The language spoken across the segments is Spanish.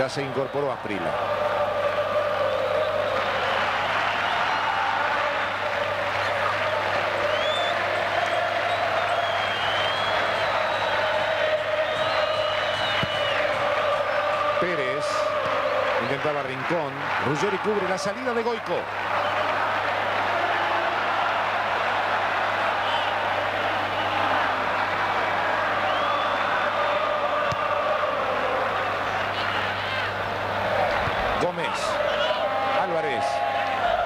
Ya se incorporó a Prila. Pérez intentaba Rincón. Ruggeri cubre la salida de Goico. Gómez. Álvarez.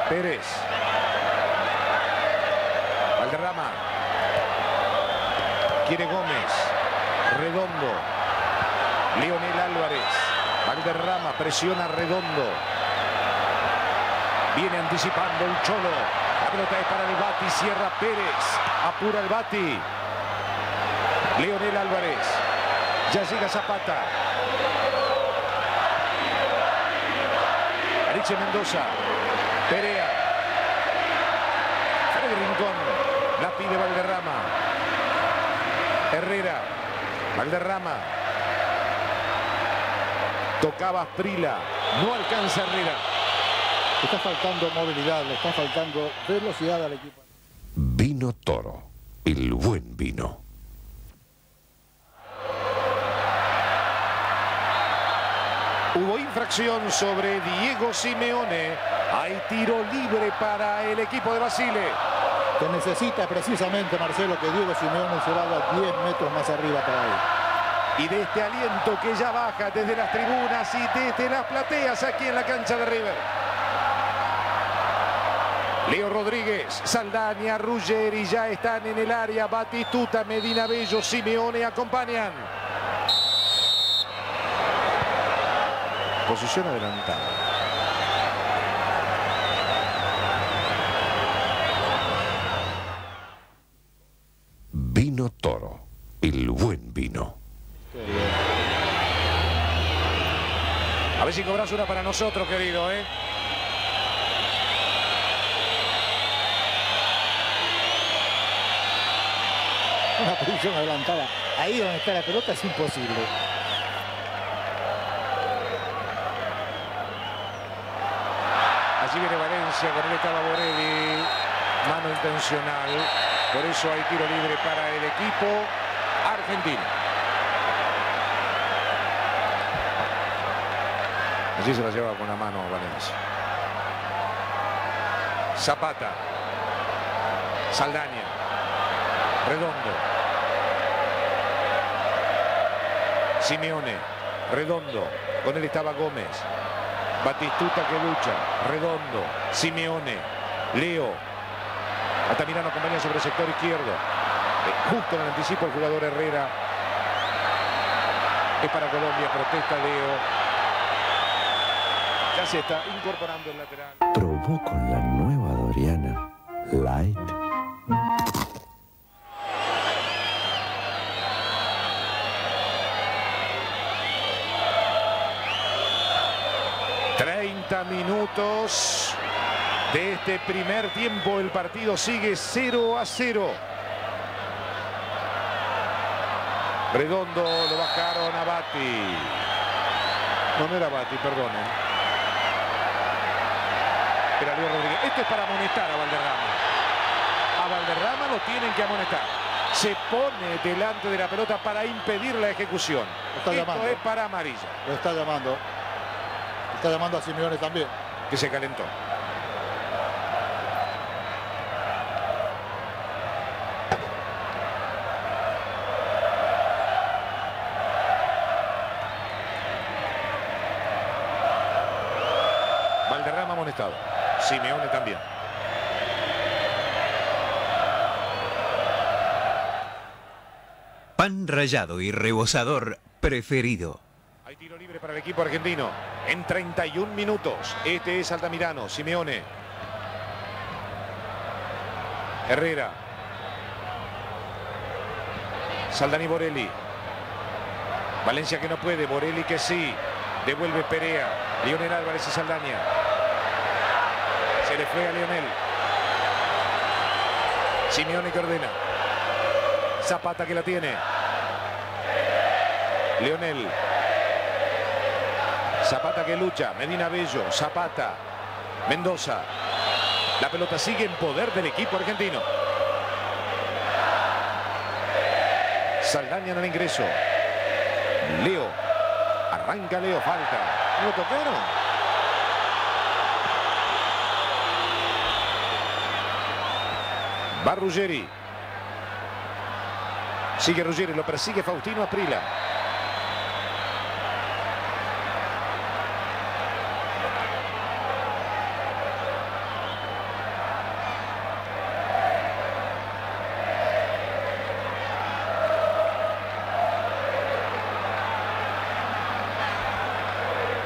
Pérez. Valderrama. Quiere Gómez. Redondo. Lionel Álvarez. Valderrama presiona Redondo. Viene anticipando el Cholo. La pelota es para el Bati. Cierra Pérez. Apura el Bati. Leonel Álvarez. Ya llega Zapata. Ariche Mendoza. Perea. Rincón. La pide Valderrama. Herrera. Valderrama. Tocaba Prila. No alcanza Herrera. Está faltando movilidad, le está faltando velocidad al equipo. Vino Toro, el buen vino. Hubo infracción sobre Diego Simeone. Hay tiro libre para el equipo de Basile. Que necesita precisamente, Marcelo, que Diego Simeone se vaya 10 metros más arriba para él. Y de este aliento que ya baja desde las tribunas y desde las plateas aquí en la cancha de River. Leo Rodríguez, Saldaña, Ruggeri ya están en el área. Batistuta, Medina Bello, Simeone acompañan. Posición adelantada. Vino Toro, el buen vino. A ver si cobras una para nosotros, querido, ¿eh? Una posición adelantada. Ahí donde está la pelota es imposible. Allí viene Valencia, con estaba Borelli. Mano intencional. Por eso hay tiro libre para el equipo argentino. Allí se la lleva con la mano Valencia. Zapata. Saldaña. Redondo. Simeone. Redondo. Con él estaba Gómez. Batistuta que lucha. Redondo. Simeone. Leo. Altamirano acompaña sobre el sector izquierdo. Eh, justo en el anticipo el jugador Herrera. Es para Colombia. Protesta Leo. Ya se está incorporando el lateral. Probó con la nueva Doriana Light. ...30 minutos de este primer tiempo. El partido sigue 0 a 0. Redondo lo bajaron a Bati. No, no era Bati, perdonen. Rodríguez. Este es para amonestar a Valderrama. A Valderrama lo tienen que amonestar. Se pone delante de la pelota para impedir la ejecución. Lo está Esto llamando. es para amarilla, Lo está llamando. Está llamando a Simeone también. que se calentó. Valderrama amonestado. Simeone también. Pan rallado y rebozador preferido. Hay tiro libre para el equipo argentino en 31 minutos. Este es Altamirano, Simeone. Herrera. Saldani Borelli. Valencia que no puede, Borelli que sí. Devuelve Perea. Lionel Álvarez y Saldaña. Fue a Lionel. Simeone que ordena. Zapata que la tiene. Leonel. Zapata que lucha. Medina Bello. Zapata. Mendoza. La pelota sigue en poder del equipo argentino. Saldaña en el ingreso. Leo. Arranca Leo. Falta. ¿No lo tocaron? Va Ruggeri. Sigue Ruggeri, lo persigue Faustino Aprila.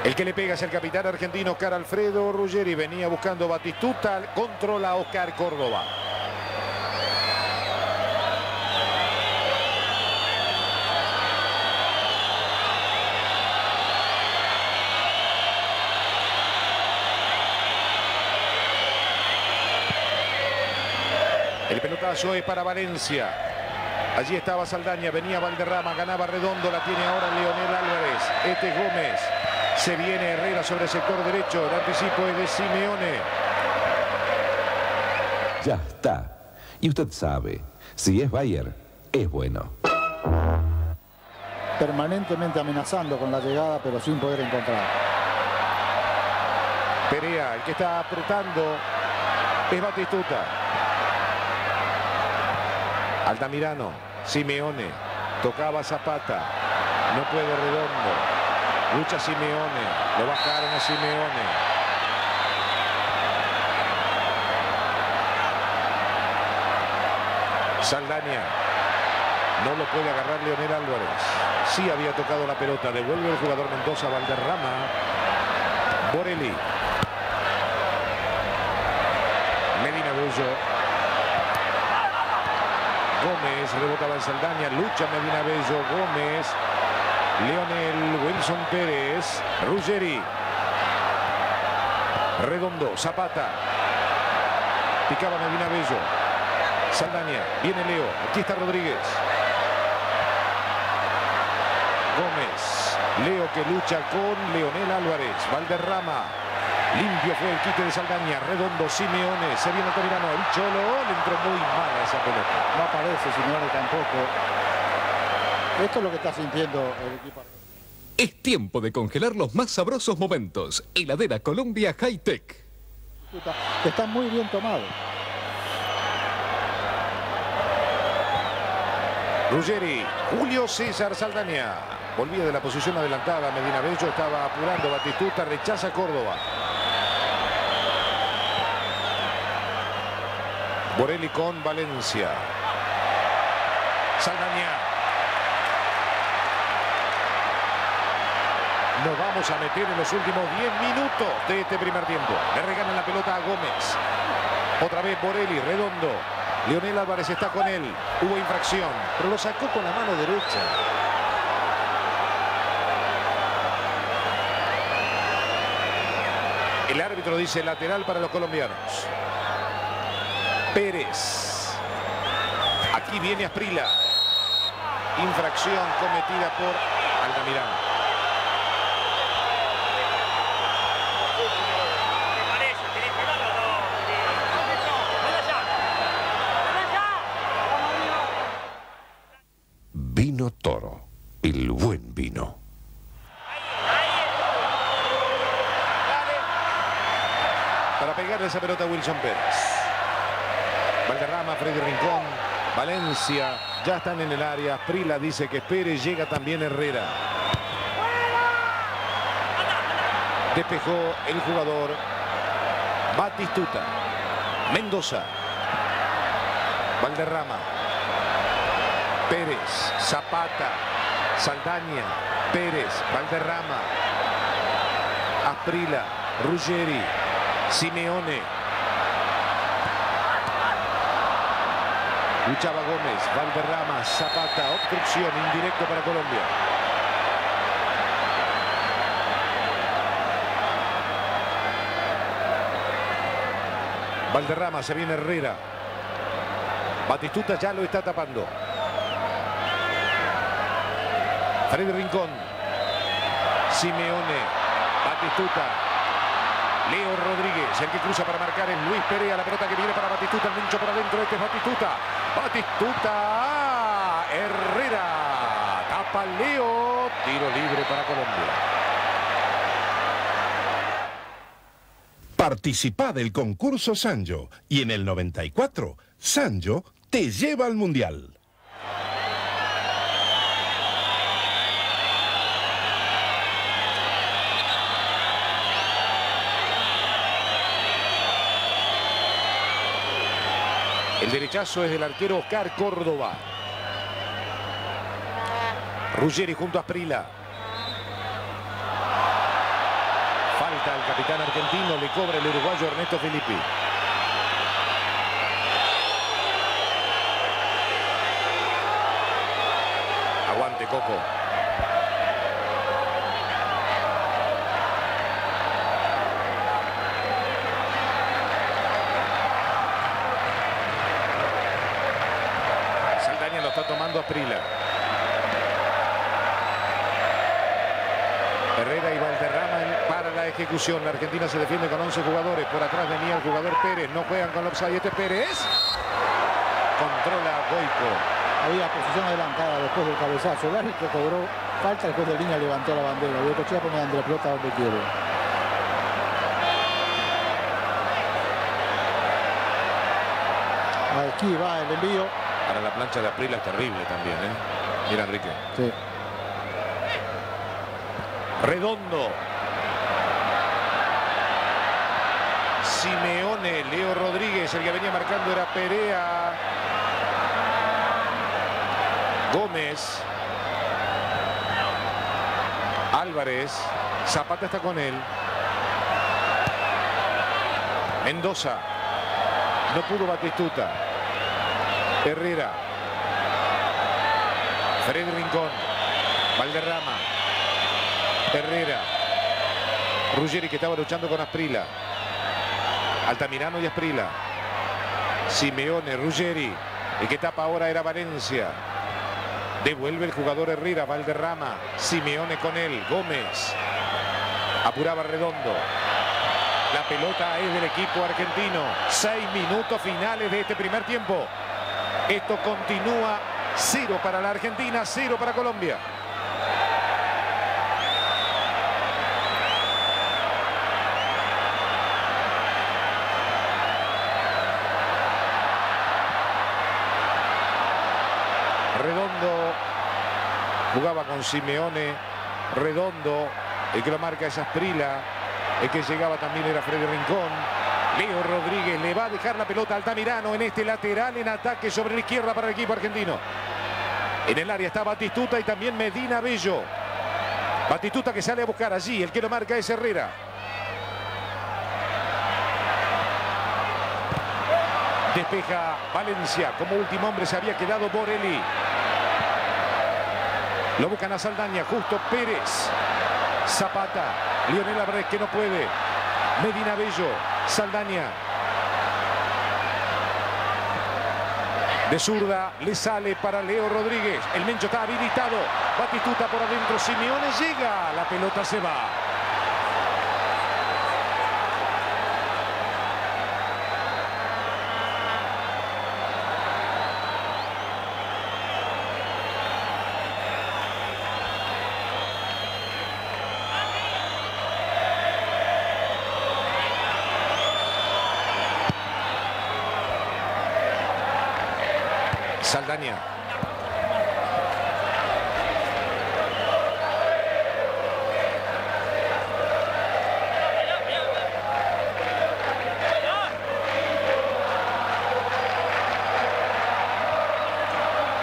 El que le pega es el capitán argentino Oscar Alfredo Ruggeri. Venía buscando Batistuta. Controla Oscar Córdoba. El pelotazo es para Valencia. Allí estaba Saldaña, venía Valderrama, ganaba Redondo, la tiene ahora Leonel Álvarez. Este es Gómez. Se viene Herrera sobre el sector derecho. El anticipo es de Simeone. Ya está. Y usted sabe, si es Bayer, es bueno. Permanentemente amenazando con la llegada, pero sin poder encontrar. Perea, el que está apretando es Batistuta. Altamirano, Simeone, tocaba Zapata, no puede Redondo, lucha Simeone, lo bajaron a Simeone. Saldaña, no lo puede agarrar Leonel Álvarez, sí había tocado la pelota, devuelve el jugador Mendoza Valderrama, Borelli, Medina. Gómez rebotaba en Saldaña, lucha Medina Bello, Gómez, Leonel, Wilson Pérez, Ruggeri, Redondo, Zapata, picaba Medina Bello, Saldaña, viene Leo, aquí está Rodríguez, Gómez, Leo que lucha con Leonel Álvarez, Valderrama, Limpio fue el quite de Saldaña, Redondo, Simeone, se viene Altamirano, el Cholo, le entró muy mal a esa pelota. No aparece Simeone tampoco. Esto es lo que está sintiendo el equipo. Es tiempo de congelar los más sabrosos momentos. Heladera Colombia High Tech. está muy bien tomado. Ruggeri, Julio César Saldaña. Volvía de la posición adelantada, Medina Bello estaba apurando, Batistuta rechaza Córdoba. Borelli con Valencia. Saldaña. Nos vamos a meter en los últimos 10 minutos de este primer tiempo. Le regalan la pelota a Gómez. Otra vez Borelli, redondo. Leonel Álvarez está con él. Hubo infracción, pero lo sacó con la mano derecha. El árbitro dice lateral para los colombianos. Pérez. Aquí viene Asprila. Infracción cometida por Altamirano. Vino Toro, el buen vino. Para pegarle esa pelota a Wilson Pérez. Freddy Rincón, Valencia, ya están en el área. Prila dice que Pérez, llega también Herrera. Despejó el jugador Batistuta. Mendoza. Valderrama. Pérez, Zapata, Saldaña, Pérez, Valderrama, Aprila, Ruggeri, Simeone. Luchaba Gómez, Valderrama, Zapata, obstrucción, indirecto para Colombia. Valderrama, se viene Herrera. Batistuta ya lo está tapando. Freddy Rincón. Simeone. Batistuta. Leo Rodríguez, el que cruza para marcar es Luis Perea. La pelota que viene para Batistuta, el mincho para adentro. Este es Batistuta. Batistuta. Herrera. Tapa Leo. Tiro libre para Colombia. Participa del concurso Sanjo y en el 94, Sanjo te lleva al Mundial. El derechazo es del arquero Oscar Córdoba. Ruggeri junto a Sprila. Falta al capitán argentino, le cobra el uruguayo Ernesto Filippi. Aguante, Coco. Ejecución. La Argentina se defiende con 11 jugadores. Por atrás venía el jugador Pérez. No juegan con offside. Este es Pérez. Controla Goico. Había posición adelantada después del cabezazo. El árbitro cobró falta, después de línea levantó la bandera. Goicochea pone a Andrés Pelota donde quiere. Aquí va el envío. Para la plancha de Aprila es terrible también. ¿eh? Mira Enrique. Sí. Redondo. Simeone, Leo Rodríguez, el que venía marcando era Perea. Gómez. Álvarez. Zapata está con él. Mendoza. No pudo Batistuta. Herrera. Fred Rincón. Valderrama. Herrera. Ruggeri que estaba luchando con Asprila. Altamirano y Asprila. Simeone, Ruggeri. El que tapa ahora era Valencia. Devuelve el jugador Herrera, Valderrama. Simeone con él. Gómez. Apuraba Redondo. La pelota es del equipo argentino. Seis minutos finales de este primer tiempo. Esto continúa cero para la Argentina, cero para Colombia. Simeone. Redondo, el que lo marca es Asprila. El que llegaba también era Freddy Rincón. Leo Rodríguez le va a dejar la pelota a Altamirano en este lateral en ataque sobre la izquierda para el equipo argentino. En el área está Batistuta y también Medina Bello. Batistuta que sale a buscar allí. El que lo marca es Herrera. Despeja Valencia. Como último hombre se había quedado Borelli. Lo buscan a Saldaña. Justo Pérez. Zapata. Lionel Álvarez que no puede. Medina Bello. Saldaña. De zurda le sale para Leo Rodríguez. El Mencho está habilitado. Batistuta por adentro. Simeone llega. La pelota se va.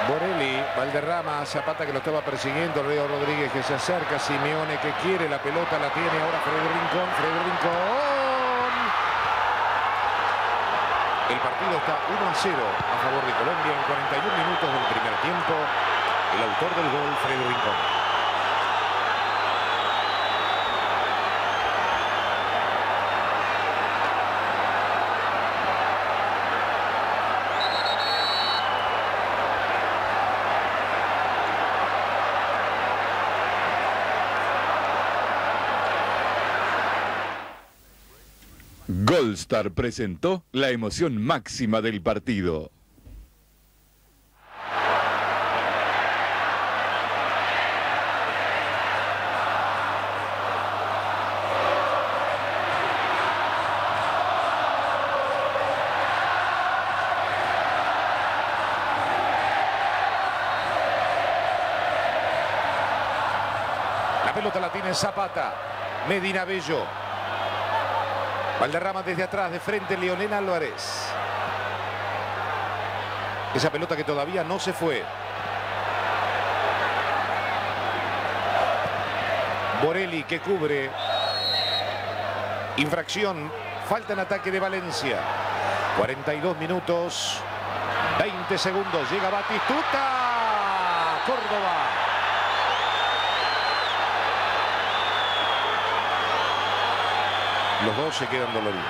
Borelli, Valderrama, Zapata que lo estaba persiguiendo, Leo Rodríguez que se acerca, Simeone que quiere la pelota, la tiene ahora Freddy Rincón, Freddy Rincón. El partido está 1 a 0 a favor de Colombia en 41 minutos del primer tiempo. El autor del gol, Freddy Rincón. Polestar presentó la emoción máxima del partido. La pelota la tiene Zapata. Medina Bello. Valderrama desde atrás, de frente, Leonel Álvarez. Esa pelota que todavía no se fue. Borelli que cubre. Infracción. Falta en ataque de Valencia. 42 minutos. 20 segundos. Llega Batistuta. Córdoba. Los dos se quedan doloridos.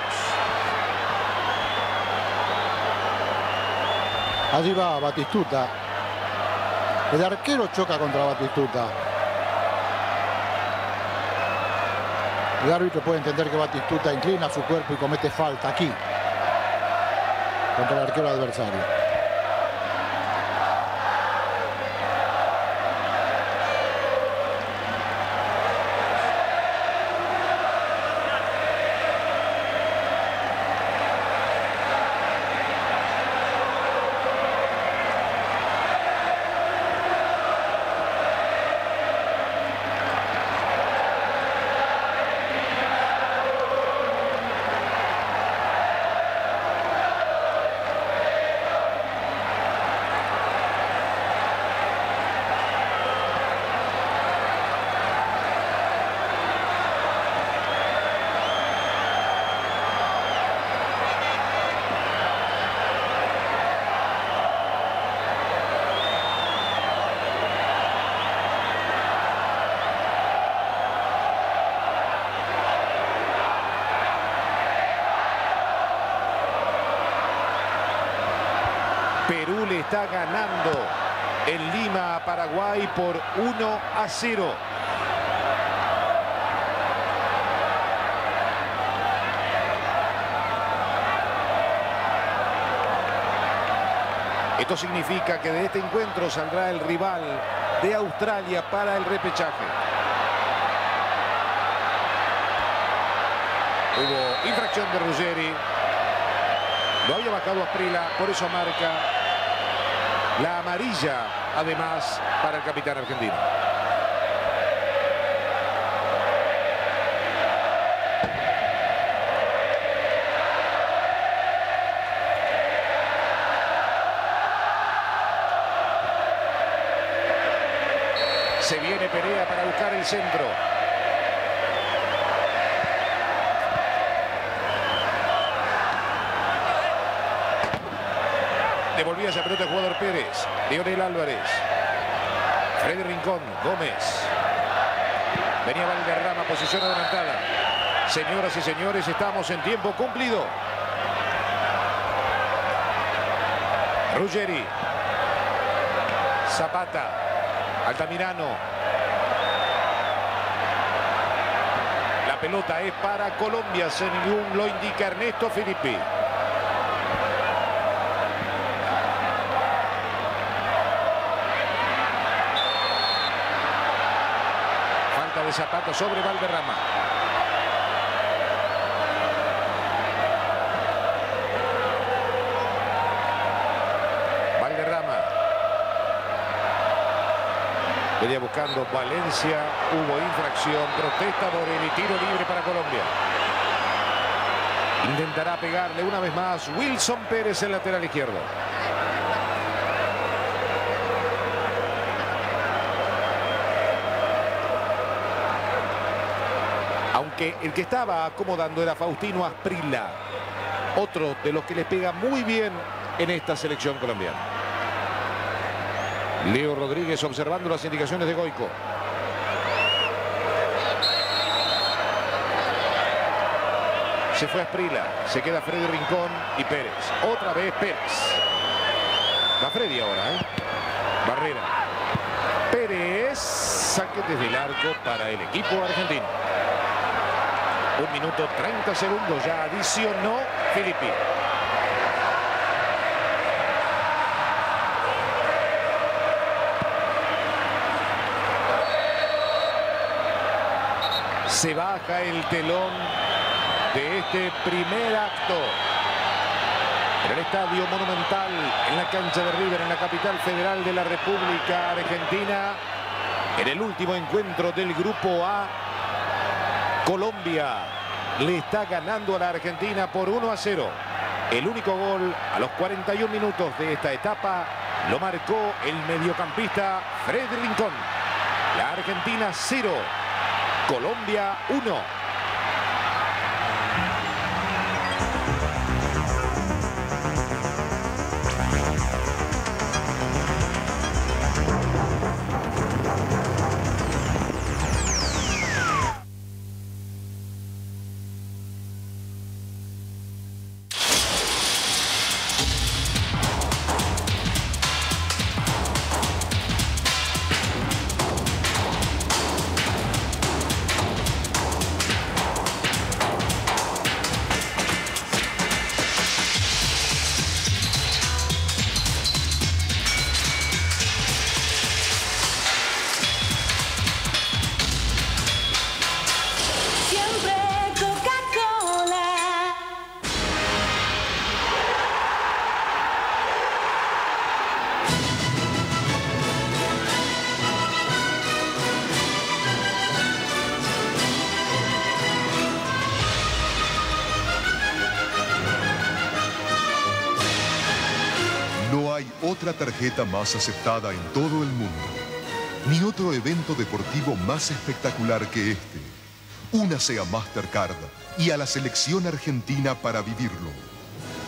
Allí va Batistuta. El arquero choca contra Batistuta. El árbitro puede entender que Batistuta inclina su cuerpo y comete falta aquí. Contra el arquero adversario. Está ganando en Lima a Paraguay por 1 a 0. Esto significa que de este encuentro saldrá el rival de Australia para el repechaje. Hubo infracción de Ruggeri. Lo había bajado a Prila, por eso marca la amarilla, además, para el capitán argentino. Se viene Perea para buscar el centro. Devolvía esa pelota el Leonel Álvarez. Freddy Rincón. Gómez. Venía Valderrama, posición adelantada. Señoras y señores, estamos en tiempo cumplido. Ruggeri. Zapata. Altamirano. La pelota es para Colombia, según lo indica Ernesto Filippi. De Zapata sobre Valderrama. Valderrama. Venía buscando Valencia, hubo infracción, protesta Borelli, tiro libre para Colombia. Intentará pegarle una vez más Wilson Pérez, el lateral izquierdo. Aunque el que estaba acomodando era Faustino Asprilla, otro de los que le pega muy bien en esta selección colombiana. Leo Rodríguez observando las indicaciones de Goico. Se fue Asprila, se queda Freddy Rincón y Pérez. Otra vez Pérez. Va Freddy ahora, ¿eh? Barrera. Pérez, saque desde el arco para el equipo argentino. Un minuto 30 segundos ya adicionó Filippi. Se baja el telón de este primer acto en el Estadio Monumental, en la cancha de River, en la capital federal de la República Argentina, en el último encuentro del Grupo A, Colombia le está ganando a la Argentina por 1 a 0. El único gol a los 41 minutos de esta etapa lo marcó el mediocampista Fred Rincón. La Argentina 0, Colombia 1. Tarjeta más aceptada en todo el mundo. Ni otro evento deportivo más espectacular que este. Únase a Mastercard y a la selección argentina para vivirlo.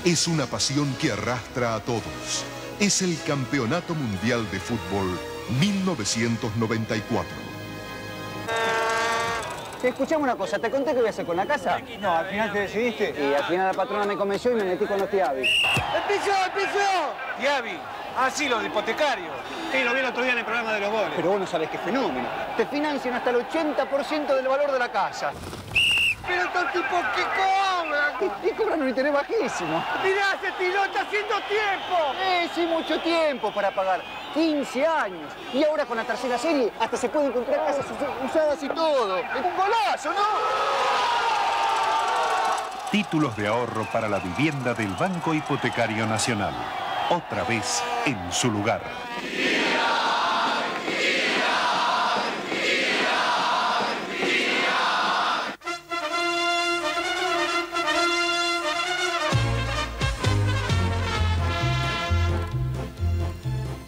Es una pasión que arrastra a todos. Es el Campeonato Mundial de Fútbol 1994. Escuchame una cosa, ¿te conté qué voy a hacer con la casa? No, al final te decidiste. Y al final la patrona me convenció y me metí con los Tiavi. ¡El piso, el piso! Tiavi, Ah, sí, los hipotecarios. Sí, lo vi el otro día en el programa de los goles. Pero vos no sabés qué fenómeno. Te financian hasta el 80% del valor de la casa. Pero estos tipos que cobran. Y, cobran un interés bajísimo. Mirá, se tiró, está haciendo tiempo. Eh, sí, mucho tiempo para pagar. 15 años. Y ahora con la tercera serie hasta se pueden comprar casas usadas y todo. Es un golazo, ¿no? Títulos de ahorro para la vivienda del Banco Hipotecario Nacional otra vez en su lugar.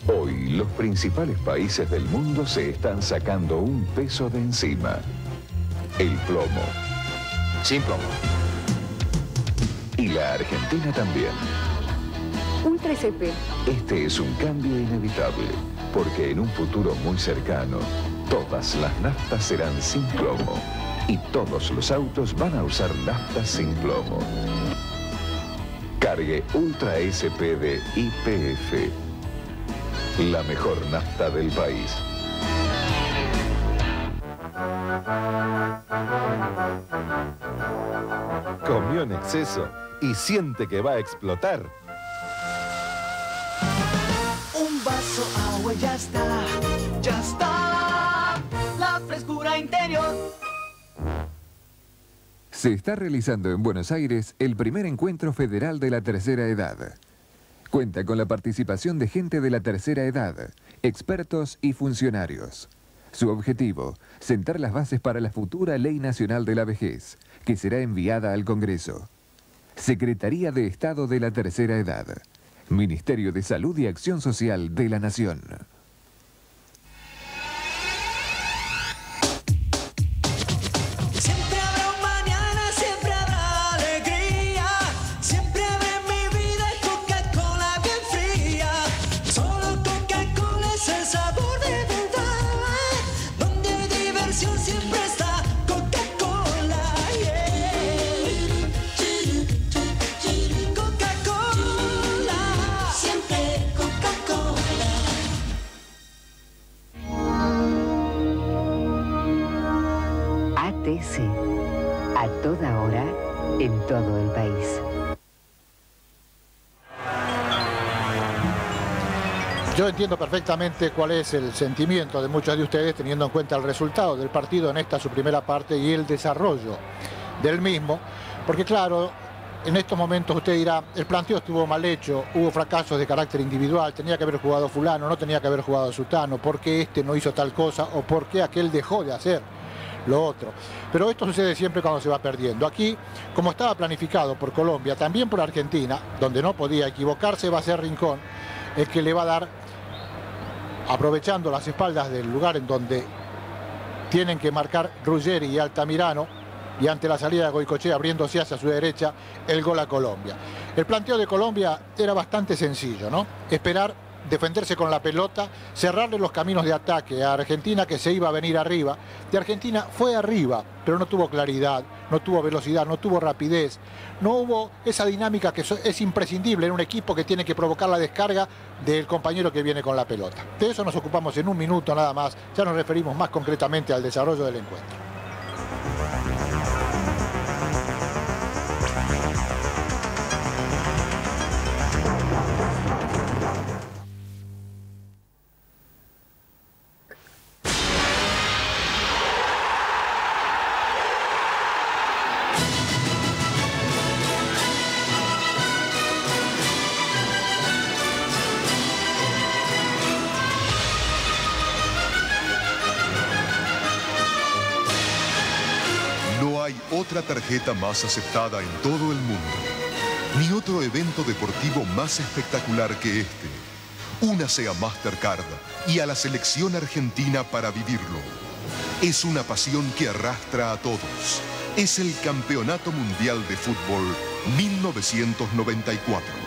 Hoy los principales países del mundo se están sacando un peso de encima. El plomo. Sin plomo. Y la Argentina también. Ultra SP. Este es un cambio inevitable, porque en un futuro muy cercano, todas las naftas serán sin plomo y todos los autos van a usar naftas sin plomo. Cargue Ultra SP de IPF, la mejor nafta del país. Comió en exceso y siente que va a explotar. Ya está, ya está, la frescura interior. Se está realizando en Buenos Aires el primer encuentro federal de la tercera edad. Cuenta con la participación de gente de la tercera edad, expertos y funcionarios. Su objetivo, sentar las bases para la futura Ley Nacional de la Vejez, que será enviada al Congreso. Secretaría de Estado de la Tercera Edad. Ministerio de Salud y Acción Social de la Nación. Todo el país. Yo entiendo perfectamente cuál es el sentimiento de muchos de ustedes teniendo en cuenta el resultado del partido en esta su primera parte y el desarrollo del mismo, porque claro, en estos momentos usted dirá, el planteo estuvo mal hecho, hubo fracasos de carácter individual, tenía que haber jugado fulano, no tenía que haber jugado Sutano, ¿por qué este no hizo tal cosa o por qué aquel dejó de hacer lo otro? Pero esto sucede siempre cuando se va perdiendo. Aquí, como estaba planificado por Colombia, también por Argentina, donde no podía equivocarse, va a ser Rincón el que le va a dar, aprovechando las espaldas del lugar en donde tienen que marcar Ruggeri y Altamirano, y ante la salida de Goicochea abriéndose hacia su derecha el gol a Colombia. El planteo de Colombia era bastante sencillo, ¿no? Esperar, defenderse con la pelota, cerrarle los caminos de ataque a Argentina que se iba a venir arriba. De Argentina fue arriba, pero no tuvo claridad, no tuvo velocidad, no tuvo rapidez, no hubo esa dinámica que es imprescindible en un equipo que tiene que provocar la descarga del compañero que viene con la pelota. De eso nos ocupamos en un minuto nada más, ya nos referimos más concretamente al desarrollo del encuentro. Más aceptada en todo el mundo, ni otro evento deportivo más espectacular que este. Únase a Mastercard y a la selección argentina para vivirlo. Es una pasión que arrastra a todos. Es el Campeonato Mundial de Fútbol 1994.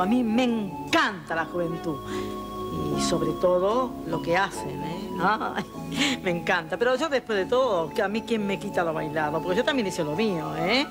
A mí me encanta la juventud. Y sobre todo lo que hacen, ¿eh? me encanta. Pero yo después de todo, a mí quién me quita lo bailado, porque yo también hice lo mío, ¿eh?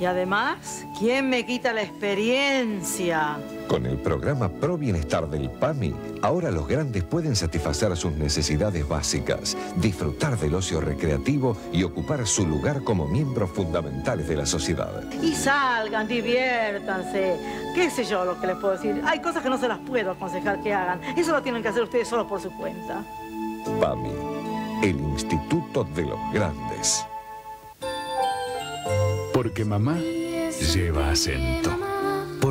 Y además, ¿quién me quita la experiencia? Con el programa Pro Bienestar del PAMI, ahora los grandes pueden satisfacer sus necesidades básicas, disfrutar del ocio recreativo y ocupar su lugar como miembros fundamentales de la sociedad. Y salgan, diviértanse. ¿Qué sé yo lo que les puedo decir? Hay cosas que no se las puedo aconsejar que hagan. Eso lo tienen que hacer ustedes solo por su cuenta. PAMI, el Instituto de los Grandes. Porque mamá lleva acento.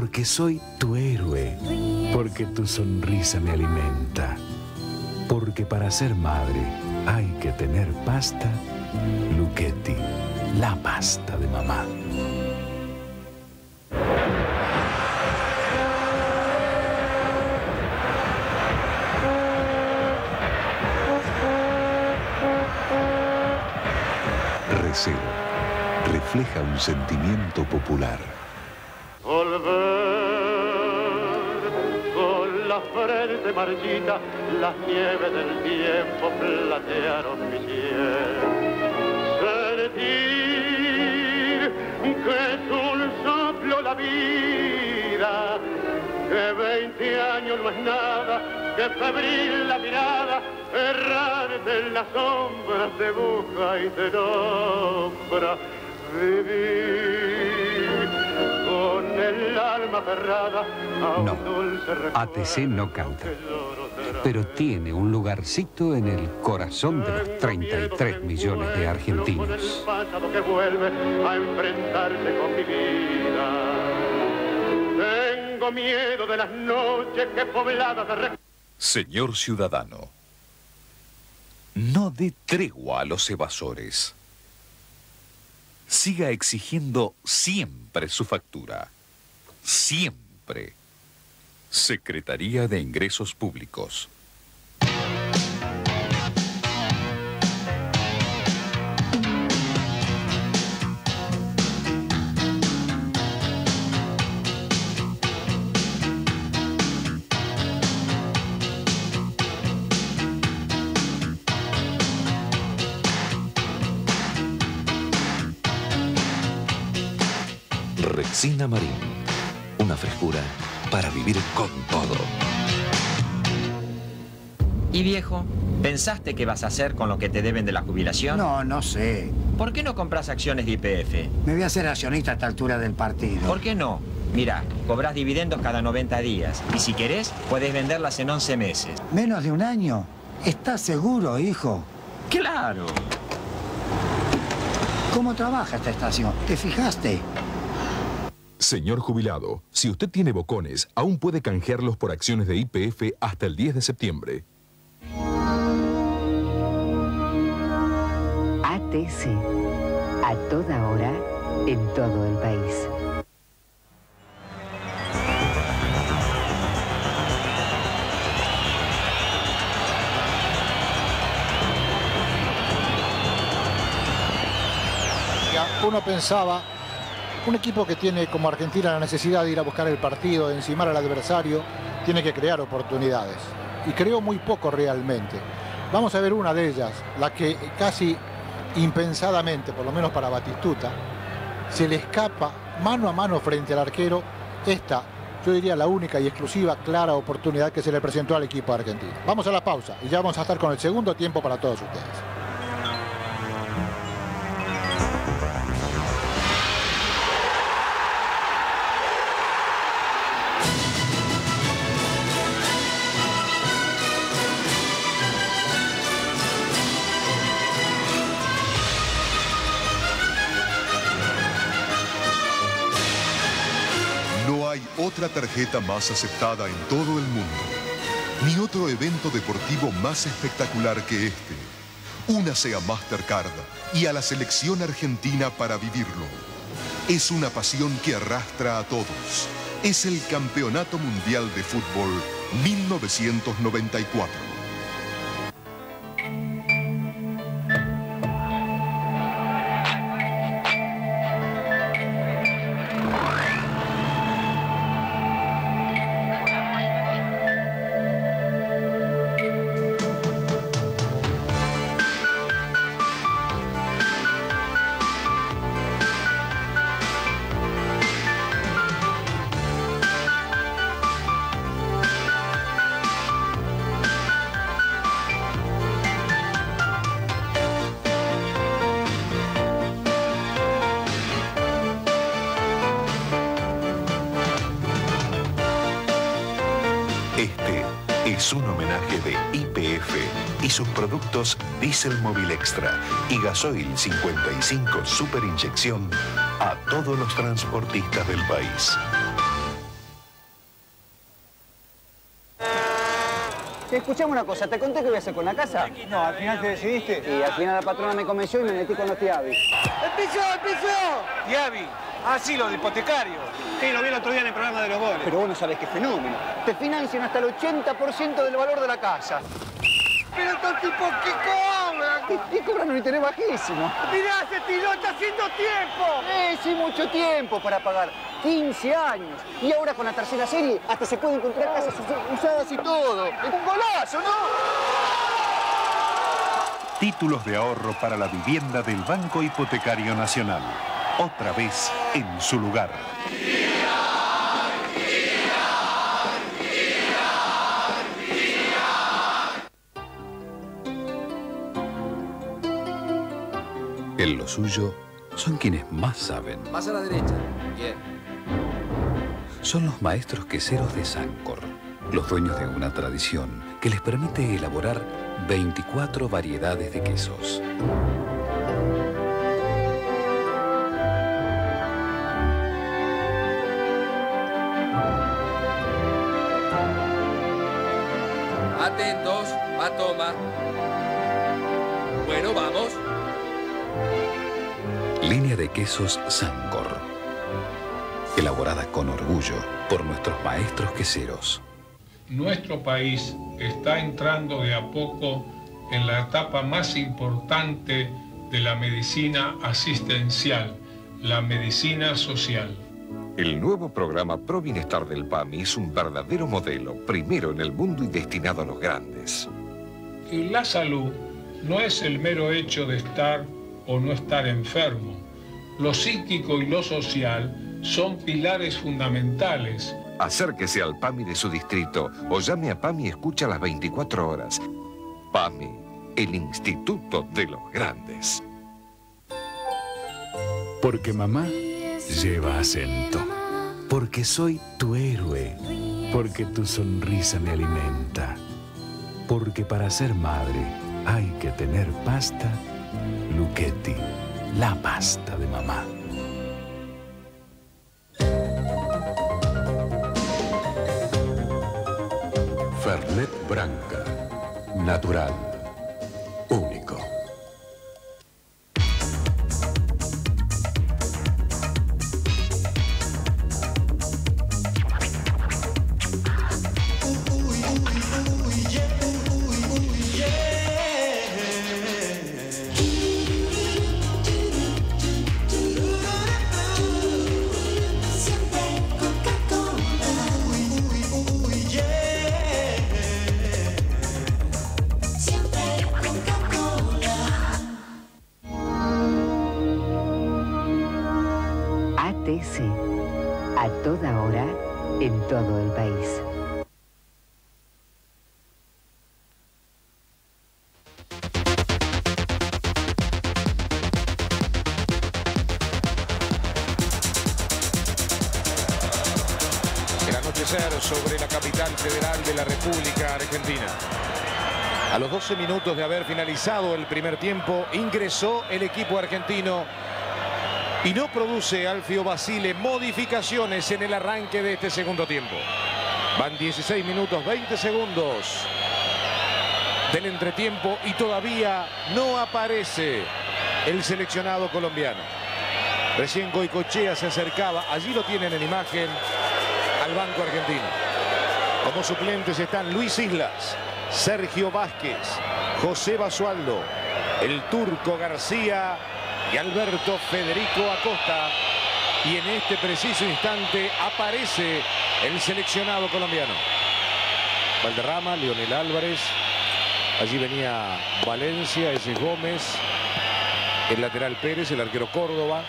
Porque soy tu héroe. Porque tu sonrisa me alimenta. Porque para ser madre hay que tener pasta. Luchetti, la pasta de mamá. Recero refleja un sentimiento popular. Frente marchita, las nieves del tiempo platearon mi piel. Sentir que es un soplo la vida, que 20 años no es nada, que febril la mirada, errarte en las sombras te busca y te nombra alma no, ATC no canta, pero tiene un lugarcito en el corazón de los 33 millones de argentinos. que vuelve a enfrentarse con mi vida. Tengo miedo de las noches que pobladas de... Señor ciudadano, no dé tregua a los evasores siga exigiendo siempre su factura siempre. Secretaría de Ingresos Públicos. Rexina Marín una frescura para vivir con todo. ¿Y viejo? ¿Pensaste qué vas a hacer con lo que te deben de la jubilación? No, no sé. ¿Por qué no compras acciones de IPF? Me voy a hacer accionista a esta altura del partido. ¿Por qué no? Mira, cobras dividendos cada 90 días y si querés, puedes venderlas en 11 meses. ¿Menos de un año? ¿Estás seguro, hijo? ¡Claro! ¿Cómo trabaja esta estación? ¿Te fijaste? Señor jubilado, si usted tiene bocones, aún puede canjearlos por acciones de IPF hasta el 10 de septiembre. ATC. A toda hora, en todo el país. Uno pensaba, un equipo que tiene como Argentina la necesidad de ir a buscar el partido, de encimar al adversario, tiene que crear oportunidades. Y creó muy poco realmente. Vamos a ver una de ellas, la que casi impensadamente, por lo menos para Batistuta, se le escapa mano a mano frente al arquero esta, yo diría la única y exclusiva clara oportunidad que se le presentó al equipo argentino. Vamos a la pausa y ya vamos a estar con el segundo tiempo para todos ustedes. Tarjeta más aceptada en todo el mundo, ni otro evento deportivo más espectacular que este. Únase a Mastercard y a la selección argentina para vivirlo. Es una pasión que arrastra a todos. Es el Campeonato Mundial de Fútbol 1994. Diesel Móvil Extra y Gasoil 55 Super Inyección a todos los transportistas del país. Escuchame una cosa, ¿te conté qué voy a hacer con la casa? No, al final te decidiste. Y al final la patrona me convenció y me metí con los Tiavi. ¡Empezó, empezó! Tiavi, ah, sí, lo de hipotecario. Sí, lo vi el otro día en el programa de los goles. Pero vos no sabés qué fenómeno. Te financian hasta el 80% del valor de la casa. Pero estos tipos que cobran. Y, y cobran un interés bajísimo. Mirá, se tiró, está haciendo tiempo. Eh, sí, mucho tiempo para pagar. 15 años. Y ahora con la tercera serie hasta se pueden encontrar casas us- usadas y todo. Es un golazo, ¿no? Títulos de ahorro para la vivienda del Banco Hipotecario Nacional. Otra vez en su lugar. En lo suyo son quienes más saben. Más a la derecha. Bien. Son los maestros queseros de Sancor, los dueños de una tradición que les permite elaborar 24 variedades de quesos. Línea de quesos Sancor, elaborada con orgullo por nuestros maestros queseros. Nuestro país está entrando de a poco en la etapa más importante de la medicina asistencial, la medicina social. El nuevo programa Pro Bienestar del PAMI es un verdadero modelo, primero en el mundo y destinado a los grandes. Y la salud no es el mero hecho de estar o no estar enfermo. Lo psíquico y lo social son pilares fundamentales. Acérquese al PAMI de su distrito o llame a PAMI Escucha las 24 horas. PAMI, el Instituto de los Grandes. Porque mamá lleva acento. Porque soy tu héroe. Porque tu sonrisa me alimenta. Porque para ser madre hay que tener pasta. Luchetti, la pasta de mamá. Fernet Branca. Natural. Único. Finalizado el primer tiempo, ingresó el equipo argentino y no produce Alfio Basile modificaciones en el arranque de este segundo tiempo. Van 16 minutos 20 segundos del entretiempo y todavía no aparece el seleccionado colombiano. Recién Goicochea se acercaba, allí lo tienen en imagen, al banco argentino. Como suplentes están Luis Islas, Sergio Vázquez, José Basualdo, el turco García y Alberto Federico Acosta. Y en este preciso instante aparece el seleccionado colombiano. Valderrama, Leonel Álvarez. Allí venía Valencia, ese es Gómez. El lateral Pérez, el arquero Córdoba.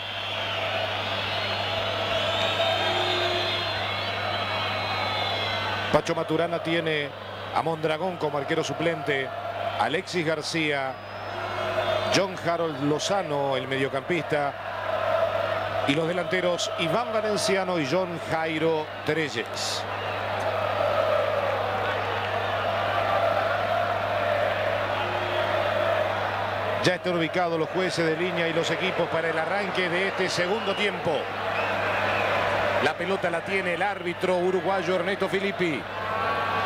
Pacho Maturana tiene a Mondragón como arquero suplente. Alexis García, John Harold Lozano, el mediocampista. Y los delanteros Iván Valenciano y John Jairo Treyes. Ya están ubicados los jueces de línea y los equipos para el arranque de este segundo tiempo. La pelota la tiene el árbitro uruguayo Ernesto Filippi.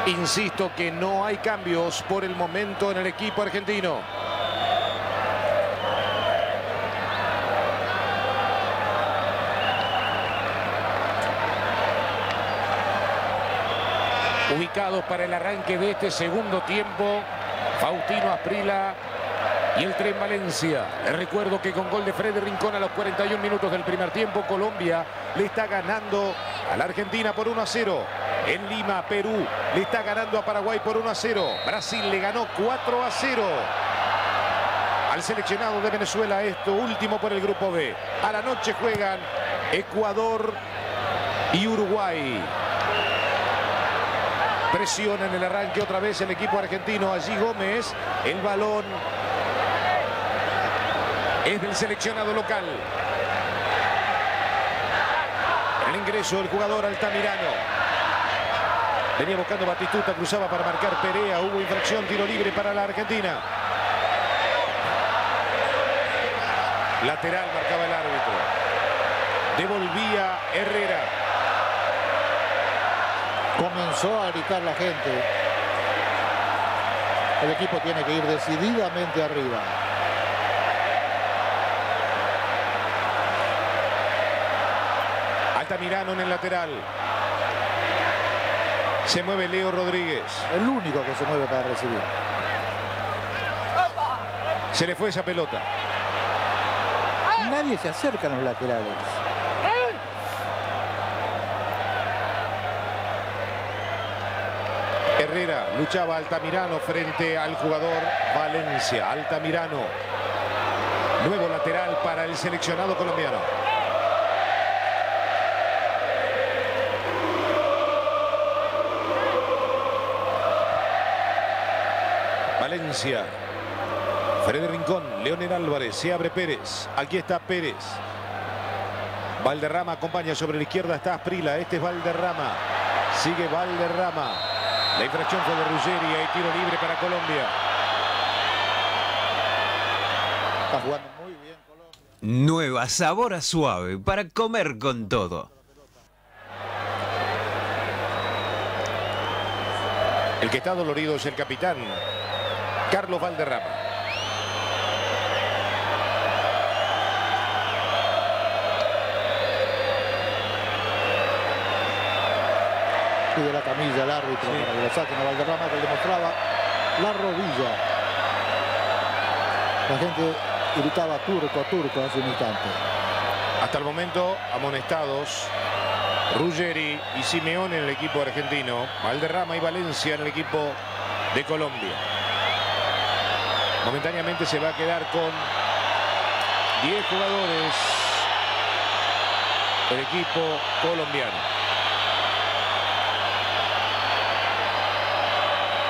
Insisto que no hay cambios por el momento en el equipo argentino. Ubicados para el arranque de este segundo tiempo, Faustino Asprila y el Tren Valencia. Les recuerdo que con gol de Freddy Rincón a los 41 minutos del primer tiempo, Colombia le está ganando a la Argentina por 1 a 0. En Lima, Perú le está ganando a Paraguay por 1 a 0. Brasil le ganó 4 a 0 al seleccionado de Venezuela, esto último por el grupo B. A la noche juegan Ecuador y Uruguay. Presiona en el arranque otra vez el equipo argentino. Allí Gómez, el balón es del seleccionado local. El ingreso del jugador Altamirano. Venía buscando Batistuta, cruzaba para marcar Perea. Hubo infracción, tiro libre para la Argentina. Lateral marcaba el árbitro. Devolvía Herrera. Comenzó a gritar la gente. El equipo tiene que ir decididamente arriba. Altamirano en el lateral. Se mueve Leo Rodríguez. El único que se mueve para recibir. Se le fue esa pelota. Nadie se acerca a los laterales. Herrera luchaba Altamirano frente al jugador Valencia. Altamirano. Nuevo lateral para el seleccionado colombiano. Valencia. Freddy Rincón, Leonel Álvarez, se abre Pérez. Aquí está Pérez. Valderrama acompaña sobre la izquierda, está Asprila. Este es Valderrama. Sigue Valderrama. La infracción fue de Ruggeri. Hay tiro libre para Colombia. Está jugando muy bien. Nueva sabor a suave para comer con todo. El que está dolorido es el capitán, Carlos Valderrama. Pide la camilla el árbitro para que lo saquen a Valderrama que le mostraba la rodilla. La gente gritaba turco, turco hace un instante. Hasta el momento amonestados Ruggeri y Simeone en el equipo argentino, Valderrama y Valencia en el equipo de Colombia. Momentáneamente se va a quedar con 10 jugadores el equipo colombiano.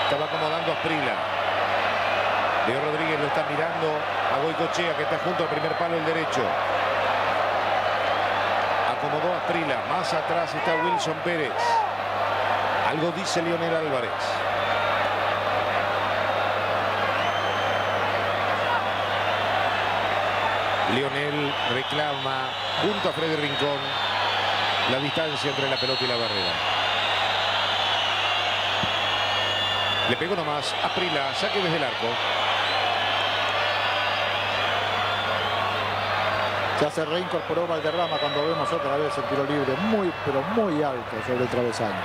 Estaba acomodando a Sprila. Leo Rodríguez lo está mirando a Goicochea que está junto al primer palo del derecho. Acomodó a Sprila. Más atrás está Wilson Pérez. Algo dice Leonel Álvarez. Lionel reclama junto a Freddy Rincón la distancia entre la pelota y la barrera. Le pegó nomás a Prila, saque desde el arco. Ya se reincorporó Valderrama cuando vemos otra vez el tiro libre muy, pero muy alto sobre el travesaño.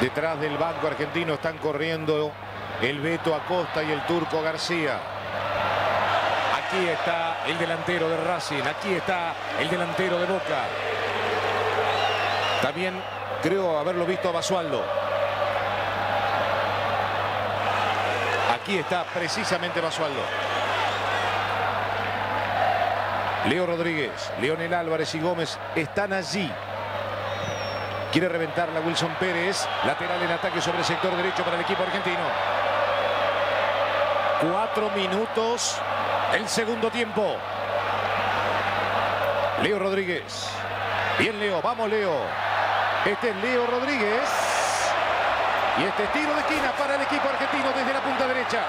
Detrás del banco argentino están corriendo el Beto Acosta y el Turco García. Aquí está el delantero de Racing, aquí está el delantero de Boca. También creo haberlo visto a Basualdo. Aquí está precisamente Basualdo. Leo Rodríguez, Leonel Álvarez y Gómez están allí. Quiere reventarla Wilson Pérez. Lateral en ataque sobre el sector derecho para el equipo argentino. Cuatro minutos el segundo tiempo. Leo Rodríguez. Bien Leo, vamos Leo. Este es Leo Rodríguez. Y este es tiro de esquina para el equipo argentino desde la punta derecha.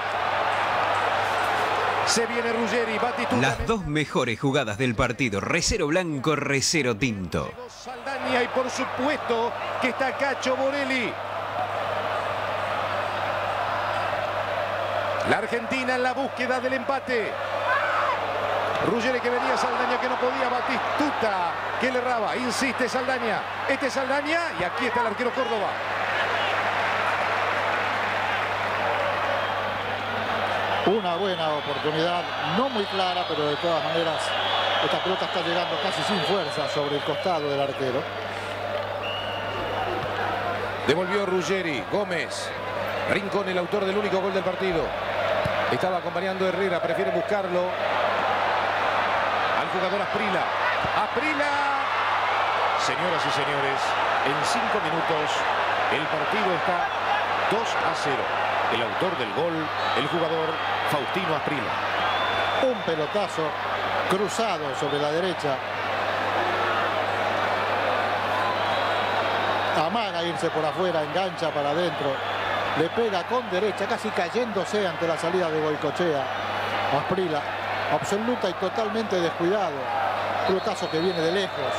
Se viene Ruggeri, Batistuta. Las dos mejores jugadas del partido, Recero Blanco, Recero Tinto. Saldaña y por supuesto que está Cacho Borelli. La Argentina en la búsqueda del empate. Ruggeri que venía Saldaña que no podía, Batistuta que le erraba, insiste Saldaña. Este es Saldaña y aquí está el arquero Córdoba. Una buena oportunidad, no muy clara, pero de todas maneras esta pelota está llegando casi sin fuerza sobre el costado del arquero. Devolvió Ruggeri, Gómez, Rincón, el autor del único gol del partido. Estaba acompañando a Herrera, prefiere buscarlo jugador Asprila. Asprila, señoras y señores, en cinco minutos el partido está 2 a 0. El autor del gol, el jugador Faustino Asprila. Un pelotazo cruzado sobre la derecha. Amaga irse por afuera, engancha para adentro. Le pega con derecha, casi cayéndose ante la salida de Goicochea. Asprila, absoluta y totalmente descuidado. Pelotazo que viene de lejos.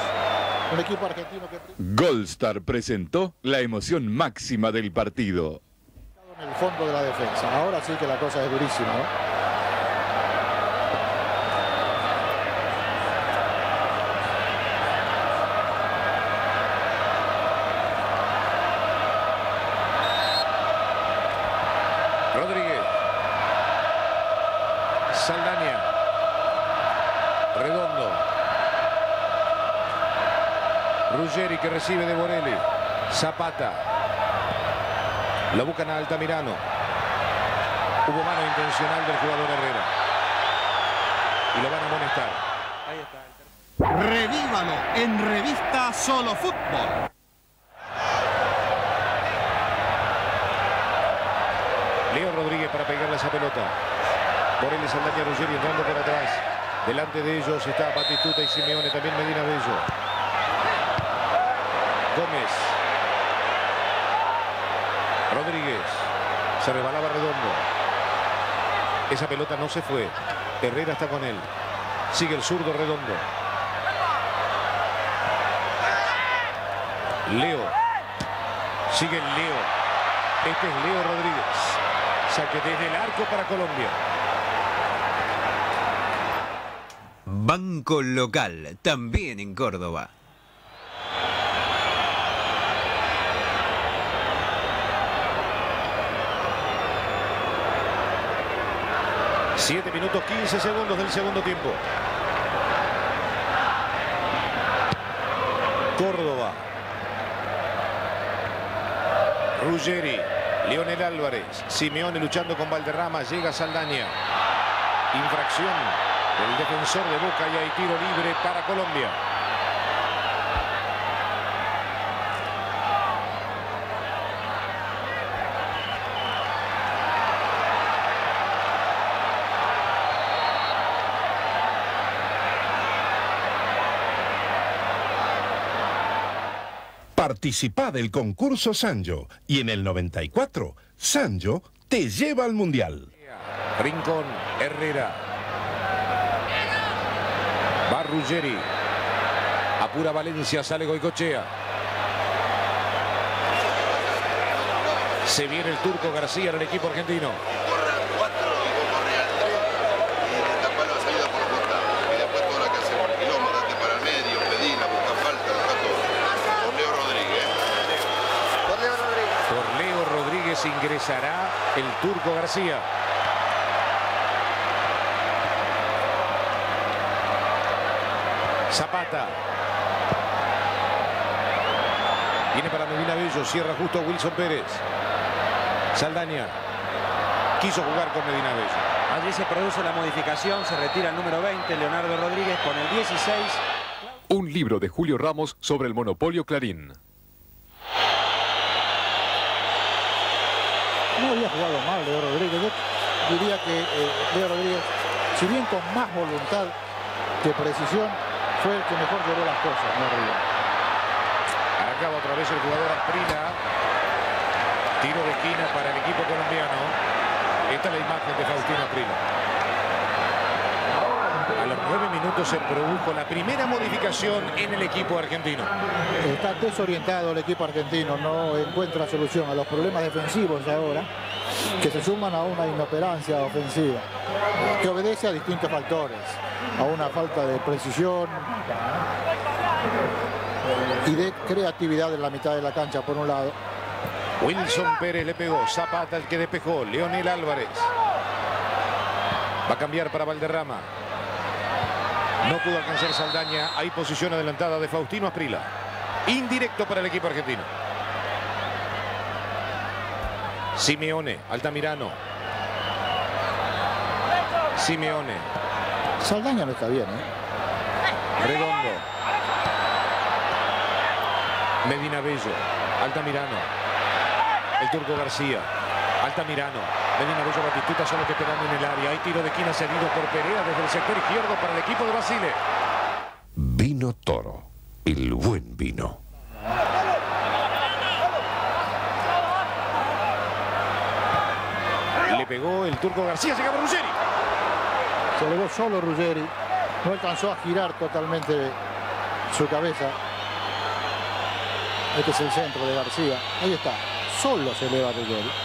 Un equipo argentino que... Goldstar presentó la emoción máxima del partido. En el fondo de la defensa. Ahora sí que la cosa es durísima, ¿no? Rodríguez. Saldaña. Redondo. Que recibe de Borelli. Zapata. La buscan a Altamirano. Hubo mano intencional del jugador Herrera. Y lo van a amonestar. Revívalo en revista Solo Fútbol. Leo Rodríguez para pegar pelota. Morel Saldaña Ruggeri entrando por atrás. Delante de ellos está Batistuta y Simeone, también Medina Bello. Gómez. Rodríguez. Se rebalaba redondo. Esa pelota no se fue. Herrera está con él. Sigue el zurdo redondo. Leo. Sigue el Leo. Este es Leo Rodríguez. Saque desde el arco para Colombia. Banco Local, también en Córdoba. Siete minutos 15 segundos del segundo tiempo. Córdoba. Ruggeri. Leonel Álvarez. Simeone luchando con Valderrama. Llega Saldaña. Infracción del defensor de Boca y hay tiro libre para Colombia. Participa del concurso Sanjo y en el 94, Sanjo te lleva al Mundial. Rincón, Herrera. Va Ruggeri. Apura Valencia, sale Goicochea. Se viene el turco García en el equipo argentino. Ingresará el turco García. Zapata. Viene para Medina Bello, cierra justo Wilson Pérez. Saldaña. Quiso jugar con Medina Bello. Allí se produce la modificación, se retira el número 20, Leonardo Rodríguez, con el 16. Un libro de Julio Ramos sobre el monopolio Clarín. No había jugado mal Leo Rodríguez. Yo diría que eh, Leo Rodríguez, si bien con más voluntad que precisión, fue el que mejor llevó las cosas, no arriba. Acaba otra vez el jugador Asprila. Tiro de esquina para el equipo colombiano. Esta es la imagen de Faustino Asprila. A los nueve minutos se produjo la primera modificación en el equipo argentino. Está desorientado el equipo argentino, no encuentra solución a los problemas defensivos ahora, que se suman a una inoperancia ofensiva, que obedece a distintos factores, a una falta de precisión y de creatividad en la mitad de la cancha, por un lado. Wilson Pérez le pegó. Zapata el que despejó. Leonel Álvarez. Va a cambiar para Valderrama. No pudo alcanzar Saldaña. Hay posición adelantada de Faustino Asprila. Indirecto para el equipo argentino. Simeone, Altamirano. Simeone. Saldaña no está bien, ¿eh? Redondo. Medina Bello. Altamirano. El turco García. Altamirano. Medina Bello Batistuta son los que esperando en el área. Hay tiro de esquina cedido por Perea desde el sector izquierdo para el equipo de Basile. Vino Toro, el buen vino. Pegó el turco García. Llegaba Ruggeri. Se elevó solo Ruggeri. No alcanzó a girar totalmente su cabeza. Este es el centro de García. Ahí está. Solo se eleva Ruggeri.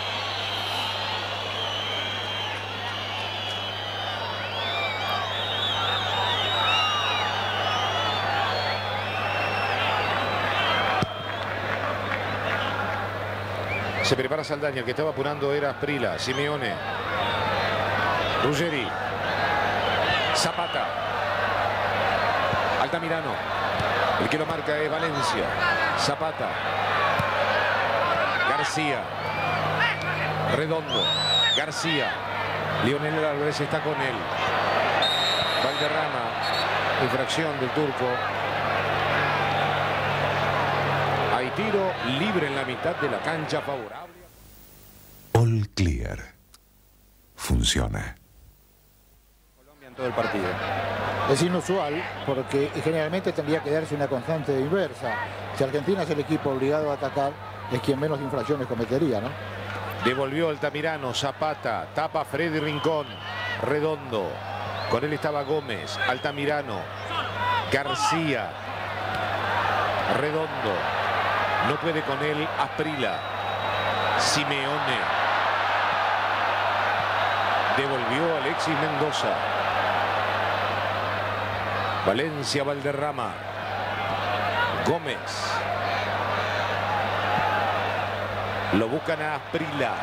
Se prepara Saldaña. El que estaba apurando era Prila. Simeone. Ruggeri. Zapata. Altamirano. El que lo marca es Valencia. Zapata. García. Redondo. García. Lionel Álvarez está con él. Valderrama. Infracción del turco. Hay tiro libre en la mitad de la cancha favorable. All Clear. funciona. En todo el partido. Es inusual porque generalmente tendría que darse una constante inversa. Si Argentina es el equipo obligado a atacar, es quien menos infracciones cometería, ¿no? Devolvió Altamirano, Zapata, tapa Freddy Rincón, Redondo. Con él estaba Gómez, Altamirano, García, Redondo. No puede con él Asprila, Simeone. Devolvió Alexis Mendoza. Valencia Valderrama. Gómez. Lo buscan a Asprila.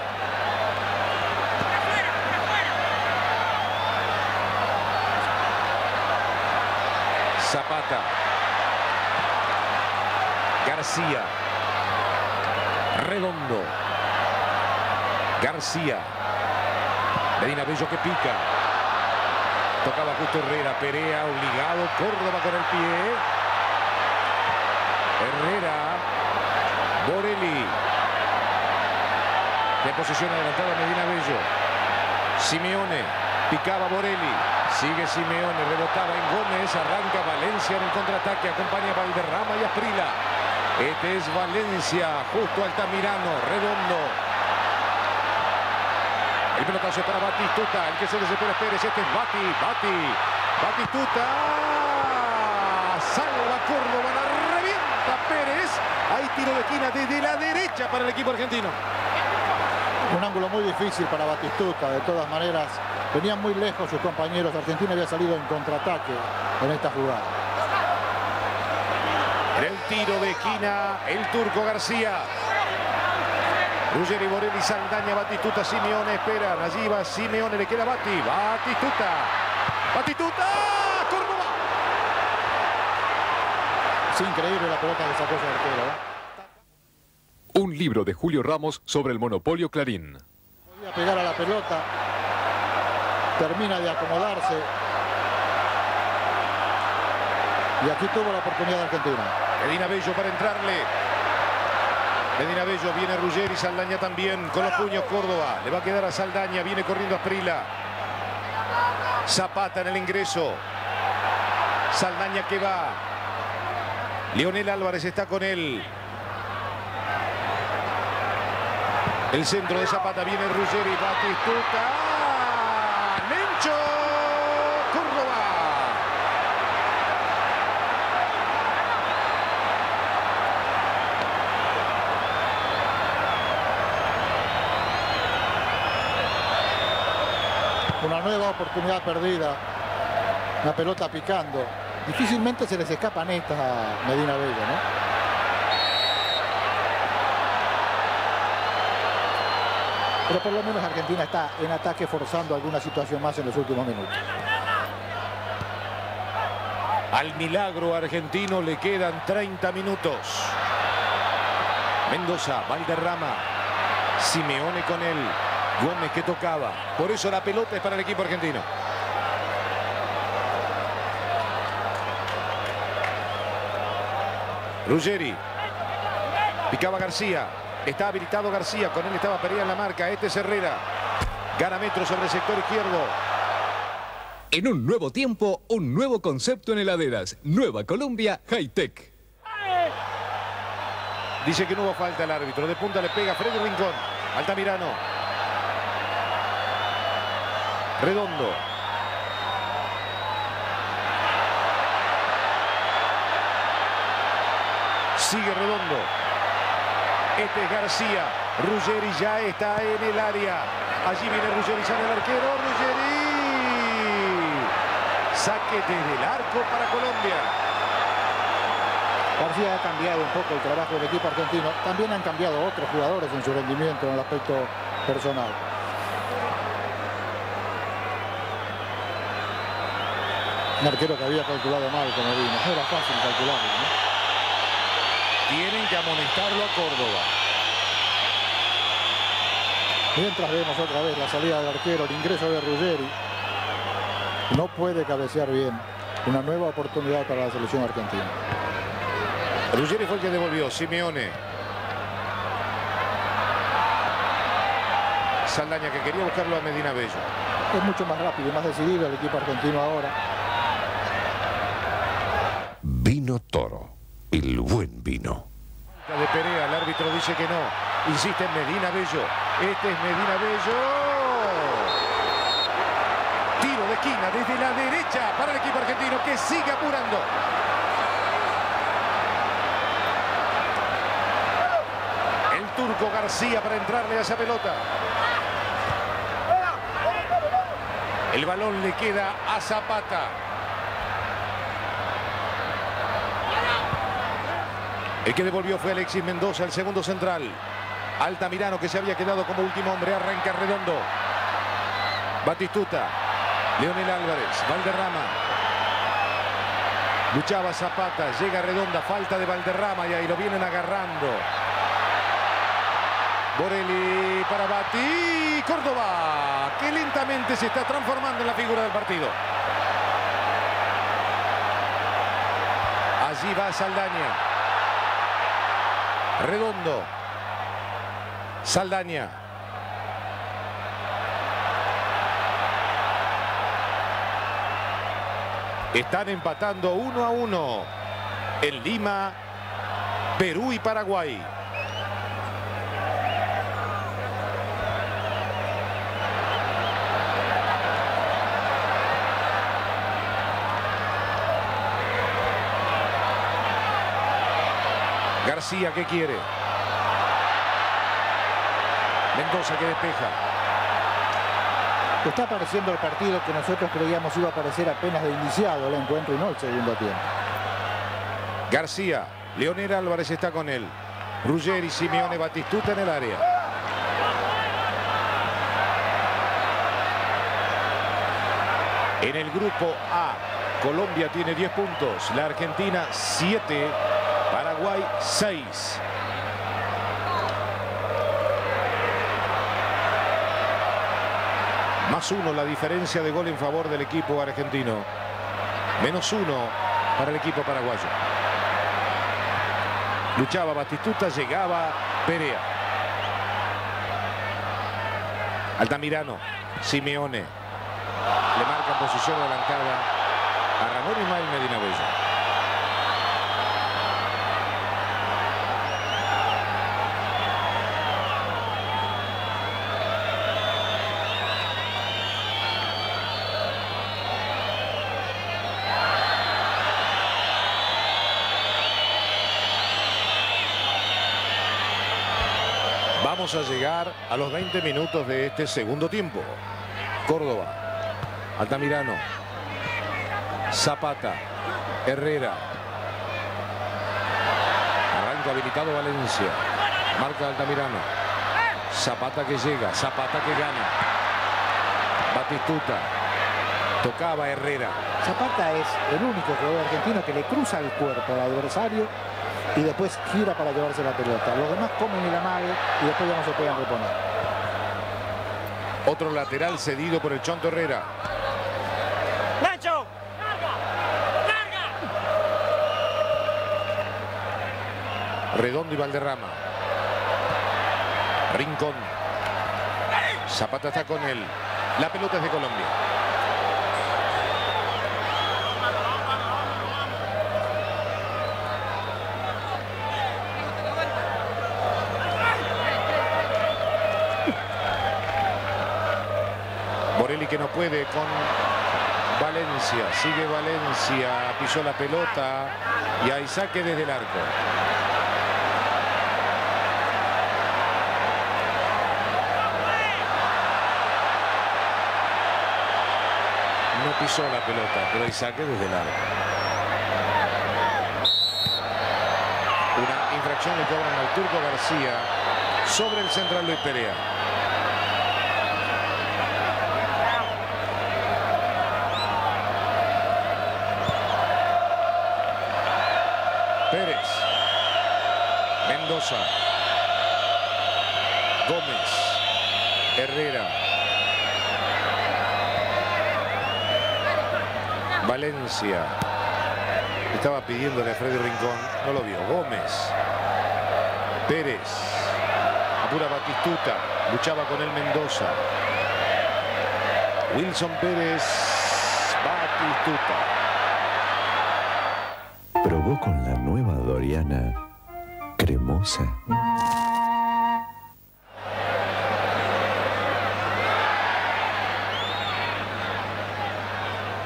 Zapata. García. Redondo. García. Medina Bello que pica. Tocaba justo Herrera. Perea obligado. Córdoba con el pie. Herrera. Borelli. De posición adelantada Medina Bello. Simeone. Picaba Borelli. Sigue Simeone. Rebotaba en Gómez. Arranca Valencia en el contraataque. Acompaña Valderrama y Asprila. Este es Valencia. Justo Altamirano. Redondo. El pelotazo para Batistuta. El que se desespera es Pérez. Este es Bati. Bati. Batistuta. Salva Córdoba. La revienta Pérez. Hay tiro de esquina desde la derecha para el equipo argentino. Un ángulo muy difícil para Batistuta. De todas maneras, venían muy lejos sus compañeros. Argentina había salido en contraataque en esta jugada. En el tiro de esquina, el turco García. Ruggeri, Borelli, Saldaña, Batistuta, Simeone esperan. Allí va Simeone, le queda Bati. Batistuta. Batistuta. Córdoba. Es increíble la pelota que sacó ese arquero. ¿eh? Un libro de Julio Ramos sobre el monopolio Clarín. Podía pegar a la pelota. Termina de acomodarse. Y aquí tuvo la oportunidad de Argentina. Medina Bello para entrarle. Medina Bello, viene Ruggeri, Saldaña también, con los puños Córdoba. Le va a quedar a Saldaña, viene corriendo a Sprila. Zapata en el ingreso. Saldaña que va. Leonel Álvarez está con él. El centro de Zapata viene Ruggeri, Batistuta. Mencho. Córdoba. Una nueva oportunidad perdida. La pelota picando. Difícilmente se les escapan estas a Medina Bello, ¿no? Pero por lo menos Argentina está en ataque forzando alguna situación más en los últimos minutos. Al milagro argentino le quedan 30 minutos. Mendoza, Valderrama, Simeone con él, Gómez que tocaba. Por eso la pelota es para el equipo argentino. Ruggeri. Picaba García. Está habilitado García. Con él estaba Perea en la marca. Este es Herrera. Gana metro sobre el sector izquierdo. En un nuevo tiempo, un nuevo concepto en heladeras. Nueva Colombia High Tech. Dice que no hubo falta el árbitro. De punta le pega Freddy Rincón. Altamirano. Redondo. Sigue Redondo. Este es García. Ruggeri ya está en el área. Allí viene Ruggeri, sale el arquero. Ruggeri. Saque desde el arco para Colombia. García ha cambiado un poco el trabajo del equipo argentino. También han cambiado otros jugadores en su rendimiento en el aspecto personal. Un arquero que había calculado mal, como vimos. No era fácil calcularlo, ¿no? Tienen que amonestarlo a Córdoba. Mientras vemos otra vez la salida del arquero, el ingreso de Ruggeri. No puede cabecear bien. Una nueva oportunidad para la selección argentina. Ruggeri fue el que devolvió. Simeone. Saldaña que quería buscarlo a Medina Bello. Es mucho más rápido y más decidido el equipo argentino ahora. Vino Toro, el buen vino. De Perea, el árbitro dice que no. Insiste en Medina Bello. Este es Medina Bello. Tiro de esquina desde la derecha para el equipo argentino que sigue apurando. El turco García para entrarle a esa pelota. El balón le queda a Zapata. El que devolvió fue Alexis Mendoza, el segundo central. Altamirano que se había quedado como último hombre. Arranca redondo. Batistuta. Leonel Álvarez. Valderrama. Luchaba Zapata. Llega redonda. Falta de Valderrama y ahí lo vienen agarrando. Borelli para Bati. Córdoba. Que lentamente se está transformando en la figura del partido. Allí va Saldaña. Redondo. Saldaña. Están empatando uno a uno en Lima, Perú y Paraguay. García, ¿qué quiere? Mendoza que despeja. Está apareciendo el partido que nosotros creíamos iba a aparecer apenas de iniciado el encuentro y no el segundo tiempo. García, Leonel Álvarez está con él. Ruggeri, Simeone, Batistuta en el área. En el grupo A, Colombia tiene 10 puntos, la Argentina 7, Paraguay 6. Más uno la diferencia de gol en favor del equipo argentino. Menos uno para el equipo paraguayo. Luchaba Batistuta, llegaba Perea. Altamirano, Simeone. Le marca posición adelantada a Ramón Ismael Medina Bello. Vamos a llegar a los 20 minutos de este segundo tiempo. Córdoba, Altamirano, Zapata, Herrera. Arranca habilitado Valencia. Marca Altamirano. Zapata que llega, Zapata que gana. Batistuta. Tocaba Herrera. Zapata es el único jugador argentino que le cruza el cuerpo al adversario y después gira para llevarse la pelota. Los demás comen el amague y después ya no se pueden reponer. Otro lateral cedido por el Chonto Herrera. ¡Nacho! Redondo y Valderrama. Rincón. Zapata está con él. La pelota es de Colombia. Que no puede con Valencia. Sigue Valencia. Pisó la pelota. Y hay saque desde el arco. No pisó la pelota, pero hay saque desde el arco. Una infracción le cobran al Turco García sobre el central Luis Perea. Gómez. Herrera. Valencia. Estaba pidiéndole a Freddy Rincón. No lo vio. Gómez. Pérez. Apura Batistuta. Luchaba con el Mendoza. Wilson Pérez. Batistuta. Probó con la nueva Doriana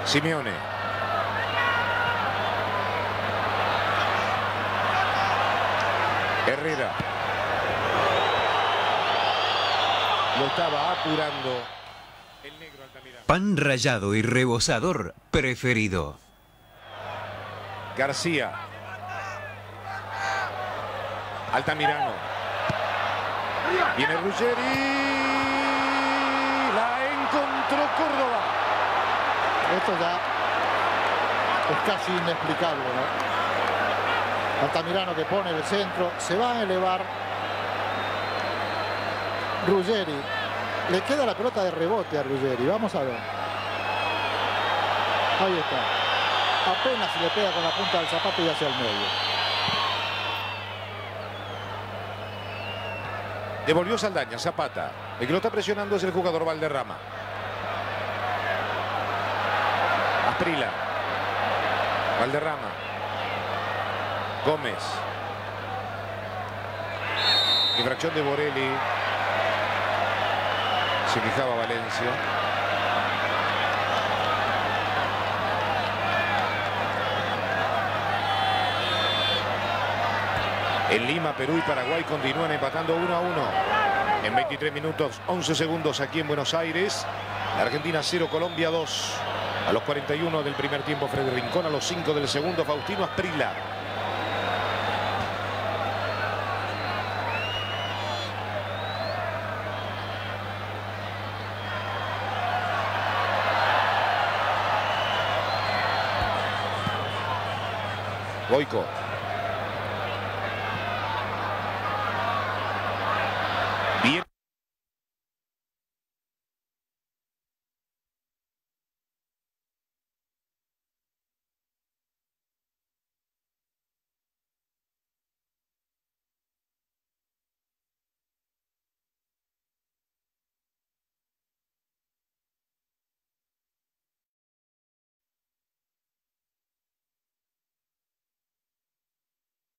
Simeone. Herrera. Lo estaba apurando. El negro Altamirano. Pan rallado y rebosador preferido. García. Altamirano. Viene Ruggeri. La encontró Córdoba. Esto ya es casi inexplicable, ¿no? Altamirano que pone el centro, se va a elevar Ruggeri. Le queda la pelota de rebote a Ruggeri, vamos a ver. Ahí está. Apenas le pega con la punta del zapato y hacia el medio. Devolvió Saldaña, Zapata. El que lo está presionando es el jugador Valderrama. Asprila. Valderrama. Gómez. Infracción de Borelli. Se quejaba Valencia. En Lima, Perú y Paraguay continúan empatando 1 a 1. En 23 minutos, 11 segundos aquí en Buenos Aires. Argentina 0, Colombia 2. A los 41 del primer tiempo, Freddy Rincón. A los 5 del segundo, Faustino Asprila. Boico.